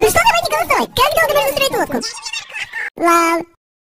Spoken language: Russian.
Ну что давайте голосовать? Как долго можно строить лодку? Лав.